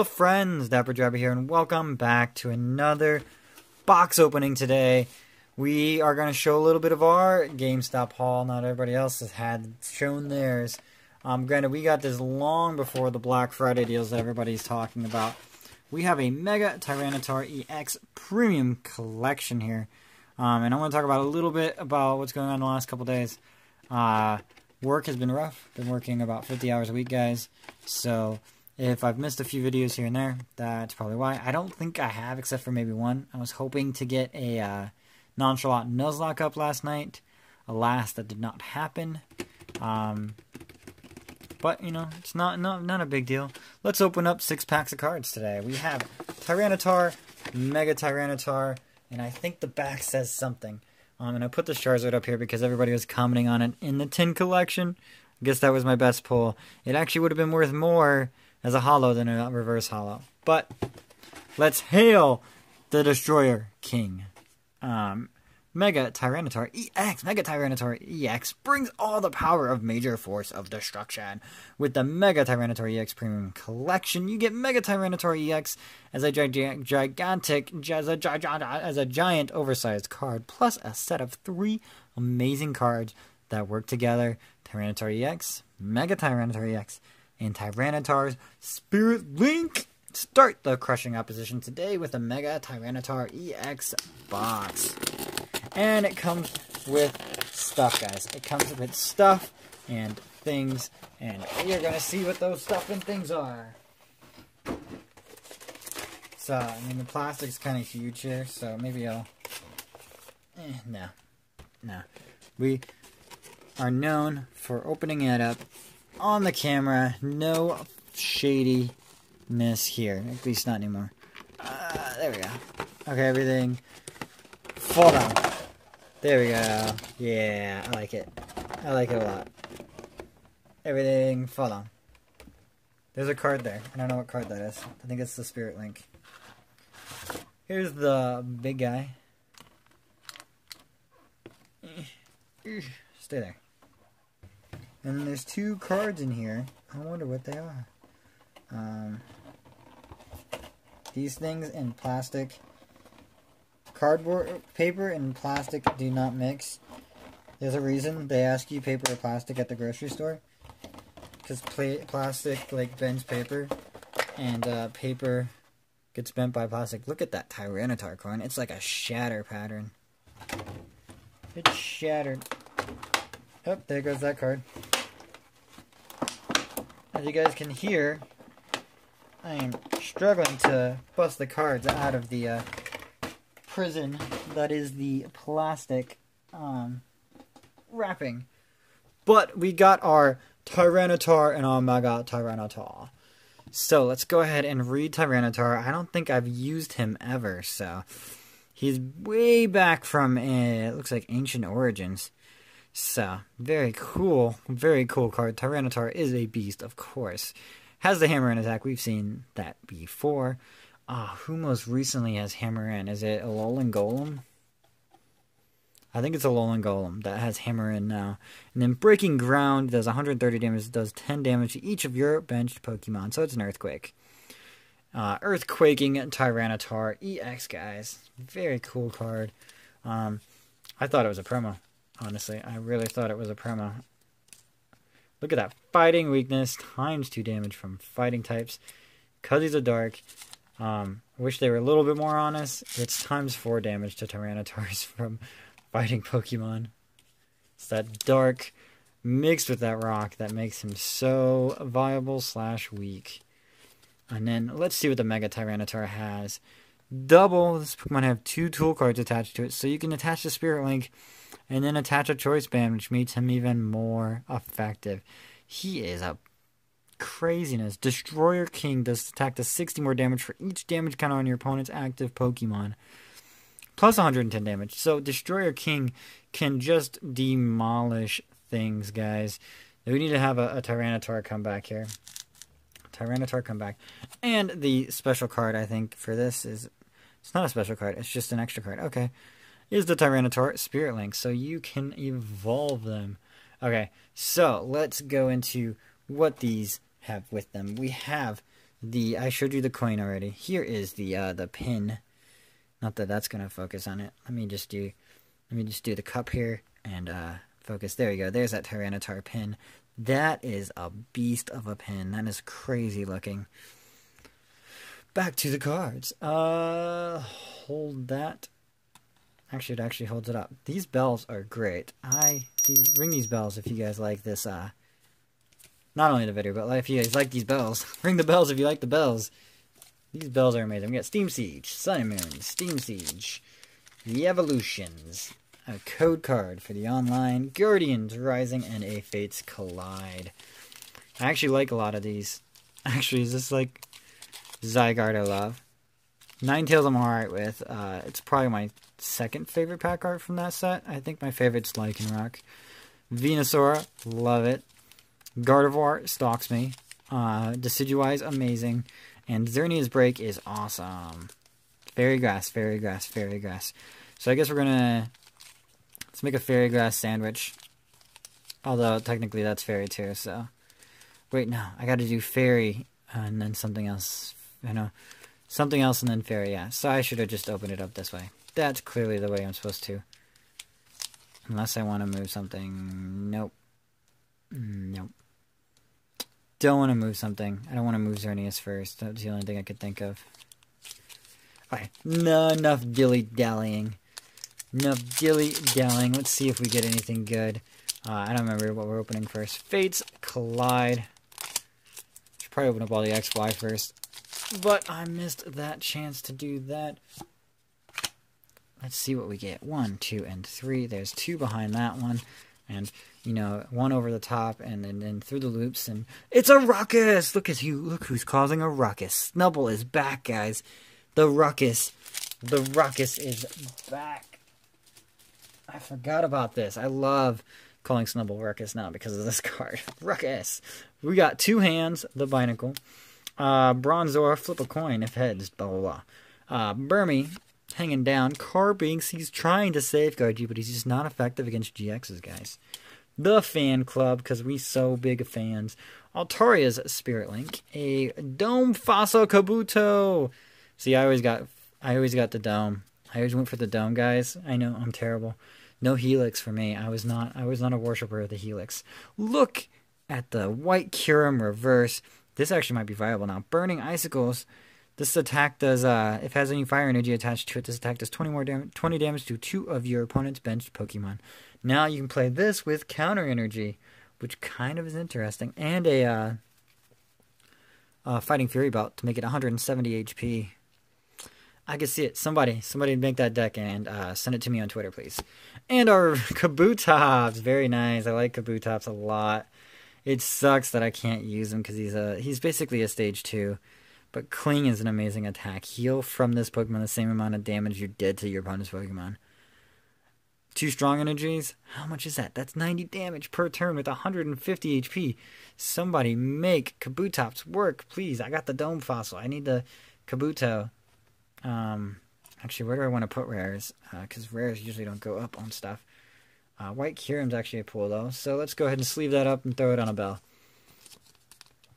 Hello friends, Dapper Draby here, and welcome back to another box opening today. We are going to show a little bit of our GameStop haul. Not everybody else has had shown theirs. Um, granted, we got this long before the Black Friday deals that everybody's talking about. We have a Mega Tyranitar EX Premium Collection here. Um, and I want to talk about a little bit about what's going on in the last couple days. Uh, work has been rough. Been working about 50 hours a week, guys. So if I've missed a few videos here and there, that's probably why. I don't think I have, except for maybe one. I was hoping to get a uh, Nonchalant Nuzlocke up last night. Alas, that did not happen. Um, but, you know, it's not, not, not a big deal. Let's open up six packs of cards today. We have Tyranitar, Mega Tyranitar, and I think the back says something. Um, and I put the Charizard up here because everybody was commenting on it in the tin collection. I guess that was my best pull. It actually would have been worth more as a holo than a reverse holo. But let's hail the Destroyer King. Um, Mega Tyranitar EX, Mega Tyranitar EX brings all the power of Major Force of Destruction. With the Mega Tyranitar EX Premium Collection, you get Mega Tyranitar EX as a gigantic, as a, as a giant oversized card, plus a set of three amazing cards that work together. Tyranitar EX, Mega Tyranitar EX, and Tyranitar's Spirit Link. Start the crushing opposition today with a Mega Tyranitar EX box. And it comes with stuff, guys. It comes with stuff and things, and you're going to see what those stuff and things are. So, I mean, the plastic's kind of huge here, so maybe I'll... Eh, no. No. We are known for opening it up on the camera. No shadiness here. At least not anymore. Uh, there we go. Okay, everything. Fall down. There we go. Yeah, I like it. I like it a lot. Everything fall down. There's a card there. I don't know what card that is. I think it's the Spirit Link. Here's the big guy. Stay there. And then there's two cards in here. I wonder what they are. Um, these things in plastic. Cardboard, paper and plastic do not mix. There's a reason they ask you paper or plastic at the grocery store. Because plastic, like, bends paper. And uh, paper gets bent by plastic. Look at that Tyranitar coin. It's like a shatter pattern. It's shattered. Oh, there goes that card. As you guys can hear, I am struggling to bust the cards out of the uh, prison that is the plastic um, wrapping. But we got our Tyranitar and Omega Tyranitar. So let's go ahead and read Tyranitar. I don't think I've used him ever, so he's way back from, uh, it looks like Ancient Origins. So, very cool. Very cool card. Tyranitar is a beast, of course. Has the Hammer in attack. We've seen that before. Ah, who most recently has Hammer in? Is it Alolan Golem? I think it's Alolan Golem that has Hammer in now. And then Breaking Ground does 130 damage, does 10 damage to each of your benched Pokemon. So it's an Earthquake. Uh, Earthquaking Tyranitar EX, guys. Very cool card. Um, I thought it was a promo honestly. I really thought it was a promo. Look at that. Fighting weakness times 2 damage from fighting types. Because he's a dark. Um, wish they were a little bit more honest. It's times 4 damage to Tyranitars from fighting Pokemon. It's that dark mixed with that rock that makes him so viable slash weak. And then let's see what the Mega Tyranitar has. Double, this Pokemon have two tool cards attached to it, so you can attach the Spirit Link and then attach a choice band, which makes him even more effective. He is a craziness. Destroyer King does attack to 60 more damage for each damage counter on your opponent's active Pokemon, plus 110 damage. So Destroyer King can just demolish things, guys. We need to have a, a Tyranitar come back here. Tyranitar come back. And the special card, I think, for this is... It's not a special card. It's just an extra card. Okay is the Tyranitar Spirit Link, so you can evolve them. Okay, so let's go into what these have with them. We have the I showed you the coin already. Here is the uh, the pin. Not that that's gonna focus on it. Let me just do let me just do the cup here and uh, focus. There you go. There's that Tyranitar pin. That is a beast of a pin. That is crazy looking. Back to the cards. Uh, hold that. Actually, it actually holds it up. These bells are great. I ring these bells if you guys like this. Uh, not only the video, but if you guys like these bells, ring the bells if you like the bells. These bells are amazing. We got Steam Siege, Sun and Moon, Steam Siege, the Evolutions, a code card for the online, Guardians Rising, and a Fates Collide. I actually like a lot of these. Actually, is this like Zygarde I love? Ninetales I'm alright with. Uh, it's probably my second favorite pack art from that set. I think my favorite's Lycanroc. Venusaur, love it. Gardevoir stalks me. Uh, Decidueye amazing. And Xerneas Break is awesome. Fairy Grass, Fairy Grass, Fairy Grass. So I guess we're gonna let's make a Fairy Grass sandwich. Although technically that's Fairy too. So wait, no, I got to do Fairy and then something else. You know, something else and then Fairy. Yeah. So I should have just opened it up this way. That's clearly the way I'm supposed to. Unless I want to move something. Nope. Nope. Don't want to move something. I don't want to move Xerneas first. That's the only thing I could think of. Alright, no, enough dilly-dallying. Enough dilly-dallying. Let's see if we get anything good. Uh, I don't remember what we're opening first. Fates Collide. Should probably open up all the XY first. But I missed that chance to do that. Let's see what we get. One, two, and three. There's two behind that one. And, you know, one over the top and then, through the loops. And it's a ruckus! Look at you. Look who's causing a ruckus. Snubbull is back, guys. The ruckus. The ruckus is back. I forgot about this. I love calling Snubbull Ruckus now because of this card. ruckus. We got two hands, the Binacle. Uh, Bronzor, flip a coin if heads, blah, blah, blah. Uh, Burmy, hanging down. Carbink's, he's trying to safeguard you, but he's just not effective against GXs, guys. The Fan Club, because we so big fans. Altaria's Spirit Link. A Dome Fossil Kabuto. See, I always got, I always got the Dome. I always went for the Dome, guys. I know I'm terrible. No Helix for me. I was not. I was not a worshiper of the Helix. Look at the White Kyurem reverse. This actually might be viable now. Burning Icicles. This attack does, uh, if it has any fire energy attached to it, this attack does 20 more dam 20 damage to two of your opponent's benched Pokemon. Now you can play this with counter energy, which kind of is interesting, and a uh, uh, Fighting Fury Belt to make it 170 HP. I can see it. Somebody, somebody make that deck and uh, send it to me on Twitter, please. And our Kabutops, very nice. I like Kabutops a lot. It sucks that I can't use him because he's a he's basically a stage two. But Cling is an amazing attack. Heal from this Pokemon the same amount of damage you did to your opponent's Pokemon. Two strong energies? How much is that? That's 90 damage per turn with 150 HP. Somebody make Kabutops work, please. I got the Dome Fossil. I need the Kabuto. Um, actually, where do I want to put rares? Because uh, rares usually don't go up on stuff. Uh, White Kyurem's actually a pull, though. So let's go ahead and sleeve that up and throw it on a bell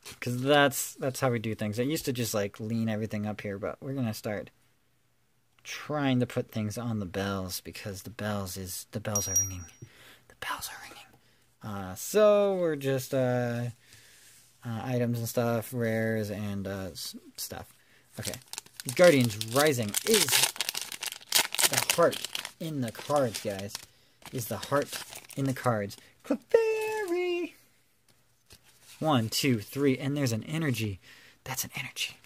because that's that's how we do things. I used to just like lean everything up here, but we're gonna start trying to put things on the bells because the bells is the bells are ringing. The bells are ringing. Uh, so we're just uh, uh, items and stuff, rares and uh, stuff. Okay, Guardians Rising is the heart in the cards, guys. Is the heart in the cards. Clefairy. One, two, three, and there's an energy. That's an energy.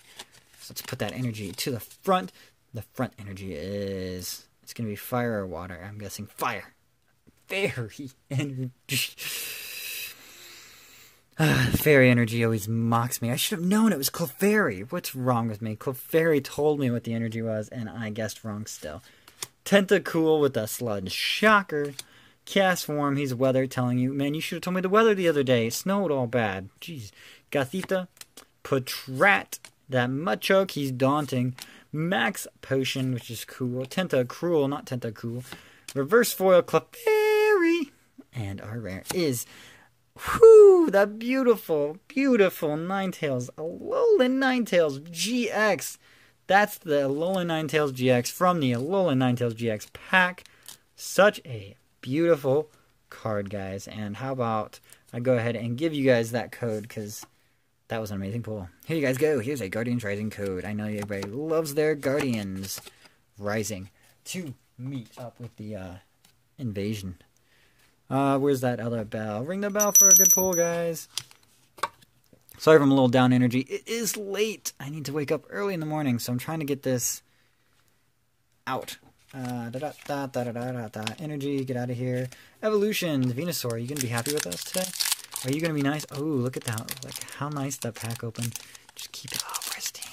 So let's put that energy to the front. The front energy is it's gonna be fire or water. I'm guessing fire. Fairy energy. Ah, fairy energy always mocks me. I should have known it was Clefairy. What's wrong with me? Clefairy told me what the energy was, and I guessed wrong still. Tentacool with a sludge. Shocker. Castform, he's weather telling you, man, you should have told me the weather the other day. It snowed all bad. Jeez. Gothita, Patrat, that Machoke, he's daunting. Max Potion, which is cool. Tentacruel, not Tentacool. Reverse Foil Clefairy. And our rare is Whoo! That beautiful, beautiful Ninetales. Alolan Ninetales GX. That's the Alolan Ninetales GX from the Alolan Ninetales GX pack. Such a beautiful card, guys. And how about I go ahead and give you guys that code because that was an amazing pull. Here you guys go. Here's a Guardians Rising code. I know everybody loves their Guardians Rising to meet up with the uh, invasion. Uh, where's that other bell? Ring the bell for a good pull, guys. Sorry if I'm a little down energy. It is late. I need to wake up early in the morning, so I'm trying to get this out. Uh, da, da, da, da, da, da, da, Energy, get out of here. Evolution, Venusaur, are you going to be happy with us today? Are you going to be nice? Oh, look at that. Like, how nice that pack open. Just keep it all pristine.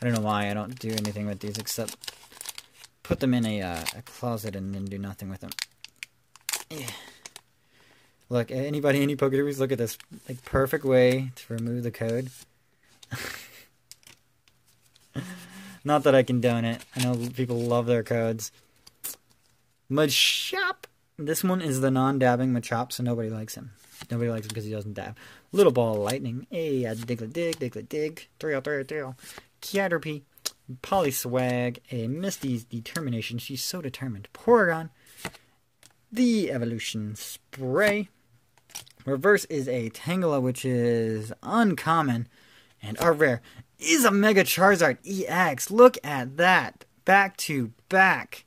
I don't know why I don't do anything with these except put them in a, uh, a closet and then do nothing with them. Yeah. Look, anybody, any Pokédex, look at this. Like, perfect way to remove the code. Not that I condone it. I know people love their codes. Machop! This one is the non-dabbing Machop, so nobody likes him. Nobody likes him because he doesn't dab. Little Ball of Lightning. Hey, Diglett Dig, Diglett Dig. Thrill, thrill, thrill. Caterpie. Poliwag. A Misty's Determination. She's so determined. Porygon. The Evolution Spray. Reverse is a Tangela, which is uncommon. And our rare is a Mega Charizard EX. Look at that. Back to back.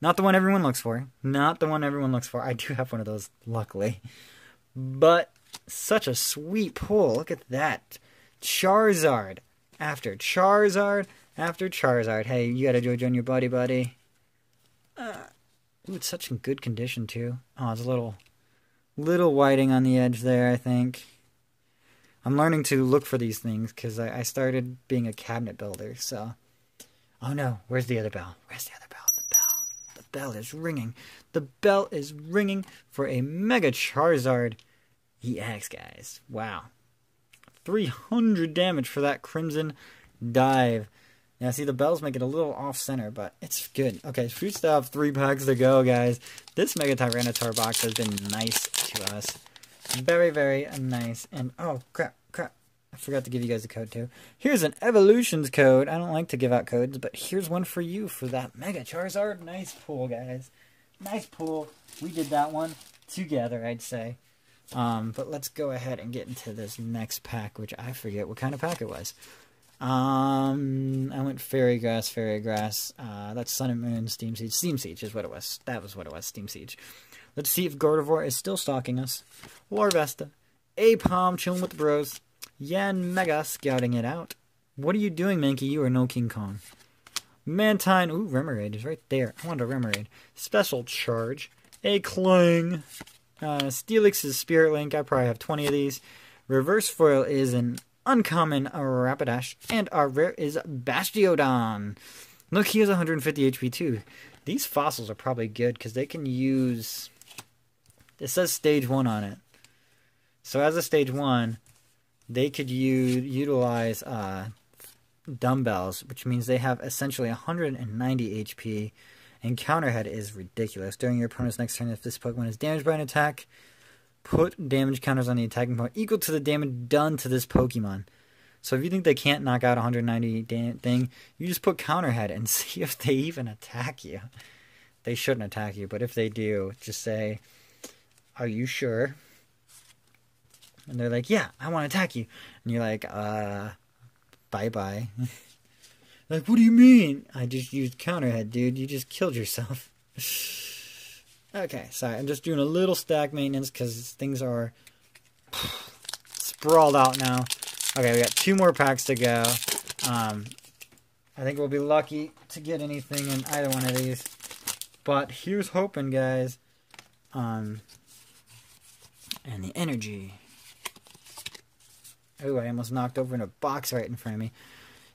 Not the one everyone looks for. Not the one everyone looks for. I do have one of those, luckily. But such a sweet pull. Look at that. Charizard after Charizard after Charizard. Hey, you gotta join your buddy, buddy. Uh, ooh, it's such in good condition too. Oh, it's a little, little whiting on the edge there. I think. I'm learning to look for these things because I, I, started being a cabinet builder. So, oh no, where's the other bell? Where's the other bell? The bell. The bell is ringing. The bell is ringing for a Mega Charizard EX, guys. Wow, 300 damage for that Crimson Dive. Now, see, the bells make it a little off center, but it's good. Okay, fruit stuff, three packs to go, guys. This Mega Tyranitar box has been nice to us. Very, very nice. And oh crap, crap. I forgot to give you guys a code too. Here's an Evolutions code. I don't like to give out codes, but here's one for you for that Mega Charizard. Nice pull, guys. Nice pull. We did that one together, I'd say. Um, but let's go ahead and get into this next pack, which I forget what kind of pack it was. Um, I went Fairy Grass, Fairy Grass. Uh, that's Sun and Moon, Steam Siege. Steam Siege is what it was. That was what it was, Steam Siege. Let's see if Gardevoir is still stalking us. Larvesta. Aipom chilling with the bros. Yanmega scouting it out. What are you doing, Mankey? You are no King Kong. Mantine. Ooh, Remoraid is right there. I want a Remoraid. Special charge. A Klink. Uh, Steelix is Spirit Link. I probably have 20 of these. Reverse Foil is an uncommon Rapidash. And our rare is Bastiodon. Look, he has 150 HP too. These fossils are probably good because they can use it says stage one on it. So as a stage one, they could u- utilize uh, dumbbells, which means they have essentially 190 HP. And counterhead is ridiculous. During your opponent's next turn, if this Pokemon is damaged by an attack, put damage counters on the attacking Pokemon equal to the damage done to this Pokemon. So if you think they can't knock out 190 da- thing, you just put counterhead and see if they even attack you. They shouldn't attack you, but if they do, just say, are you sure? And they're like, Yeah, I want to attack you. And you're like, Uh, bye bye. like, what do you mean? I just used counterhead, dude. You just killed yourself. okay, sorry. I'm just doing a little stack maintenance because things are sprawled out now. Okay, we got two more packs to go. Um, I think we'll be lucky to get anything in either one of these. But here's hoping, guys. Um, and the energy. Oh, I almost knocked over in a box right in front of me.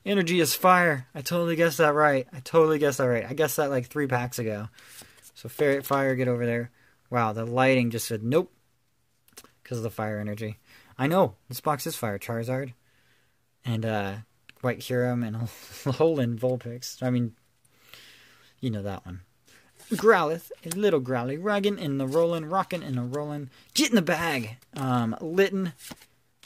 Energy is fire. I totally guessed that right. I totally guessed that right. I guessed that like three packs ago. So ferret fire, get over there. Wow, the lighting just said nope. Because of the fire energy. I know, this box is fire. Charizard. And uh White Kyurem and Alolan Vulpix. I mean, you know that one. Growlithe, a little Growly, Raggin in the Rollin, Rockin in the Rollin, Jit in the bag, um, Litten,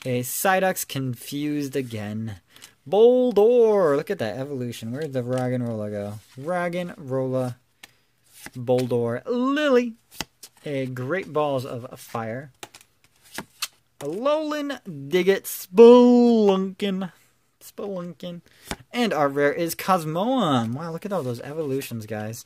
a Psyduck's confused again. Boldore, look at that evolution. Where'd the Roggenrola go? Roggenrola, Boldore, Lillie, a Great Balls of Fire, Alolan Diglett Spelunkin. Spelunkin. And our rare is Cosmoem. Wow, look at all those evolutions, guys.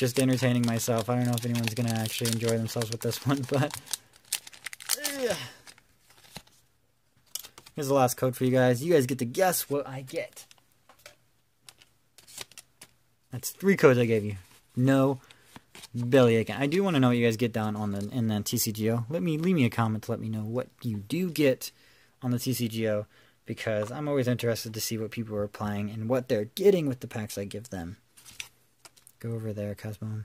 just entertaining myself. I don't know if anyone's going to actually enjoy themselves with this one, but... Here's the last code for you guys. You guys get to guess what I get. That's three codes I gave you. No belly again. I do want to know what you guys get down on the in the TCGO. Let me leave me a comment to let me know what you do get on the TCGO because I'm always interested to see what people are playing and what they're getting with the packs I give them. Go over there, Cosmo.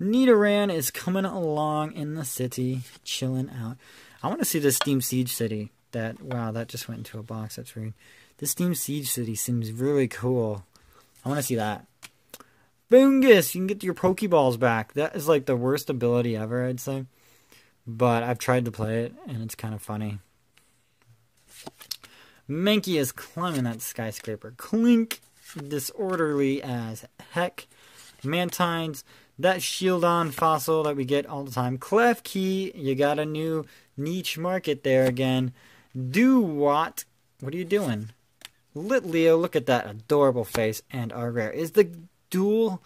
Nidoran is coming along in the city, chilling out. I want to see the Steam Siege City. That wow, that just went into a box. That's weird. The Steam Siege City seems really cool. I want to see that. Boongus, you can get your Pokeballs back. That is like the worst ability ever, I'd say. But I've tried to play it, and it's kind of funny. Mankey is climbing that skyscraper. Klink! disorderly as heck. Mantines, that Shieldon fossil that we get all the time. Klefki, you got a new niche market there again. Do what? What are you doing? Litleo, look at that adorable face. And our rare is the dual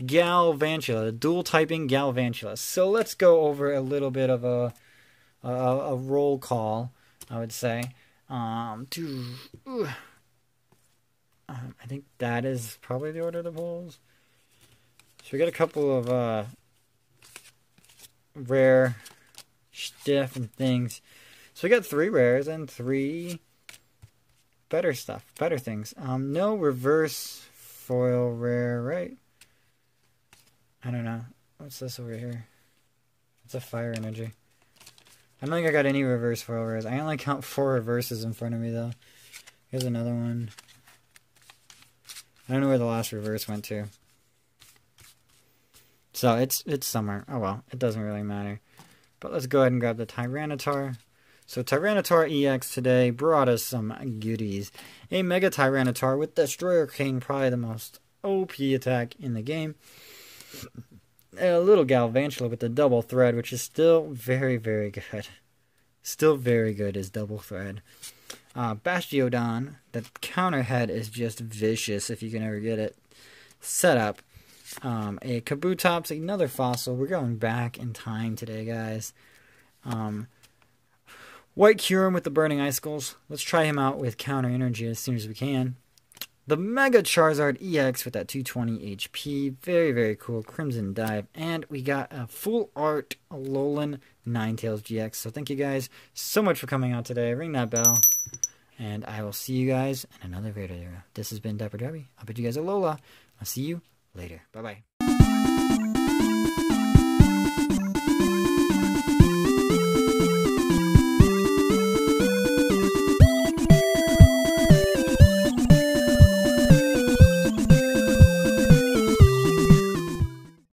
Galvantula, dual typing Galvantula. So let's go over a little bit of a, a, a roll call, I would say. Um, to, um, I think that is probably the order of the polls. So we got a couple of uh, rare stuff and things. So we got three rares and three better stuff, better things. Um, no reverse foil rare, right? I don't know. What's this over here? It's a fire energy. I don't think I got any reverse foil rares. I only count four reverses in front of me, though. Here's another one. I don't know where the last reverse went to. So it's it's somewhere. Oh well, it doesn't really matter. But let's go ahead and grab the Tyranitar. So Tyranitar EX today brought us some goodies. A Mega Tyranitar with Destroyer King, probably the most OP attack in the game a little Galvantula with the double thread, which is still very, very good. Still very good is double thread. Uh, Bastiodon, the counter head is just vicious if you can ever get it. Set up. Um, a Kabutops, another fossil. We're going back in time today, guys. Um, White Kyurem with the Burning Icicles. Let's try him out with counter energy as soon as we can. The Mega Charizard EX with that 220 HP. Very, very cool. Crimson Dive. And we got a full art Alolan Ninetales GX. So thank you guys so much for coming out today. Ring that bell. And I will see you guys in another video. This has been Dapper Draby. I'll bid you guys Alola. I'll see you later. Bye bye.